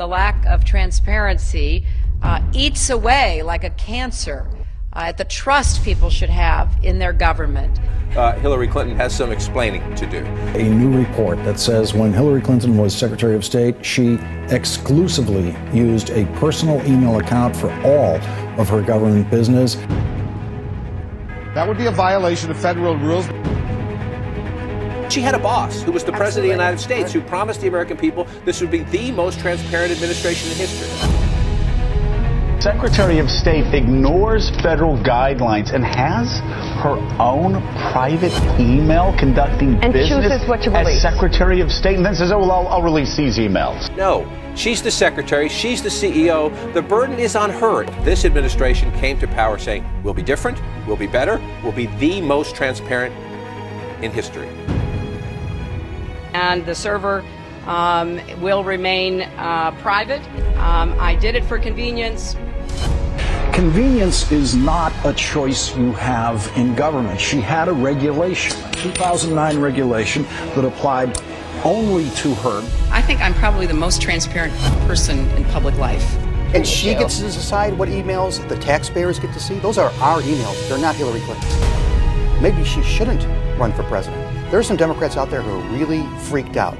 The lack of transparency uh, eats away like a cancer uh, at the trust people should have in their government. Uh, Hillary Clinton has some explaining to do. A new report that says when Hillary Clinton was Secretary of State, she exclusively used a personal email account for all of her government business. That would be a violation of federal rules. She had a boss who was the President of the United States who promised the American people this would be the most transparent administration in history. Secretary of State ignores federal guidelines and has her own private email conducting and business chooses what to as. Secretary of State and then says, oh, well, I'll, I'll release these emails. No, she's the secretary, she's the CEO. The burden is on her. This administration came to power saying, we'll be different, we'll be better, we'll be the most transparent in history. And the server um, will remain uh, private. Um, I did it for convenience. Convenience is not a choice you have in government. She had a regulation, a 2009 regulation that applied only to her. I think I'm probably the most transparent person in public life. And she gets to decide what emails the taxpayers get to see. Those are our emails. They're not Hillary Clinton's. Maybe she shouldn't run for president. There are some Democrats out there who are really freaked out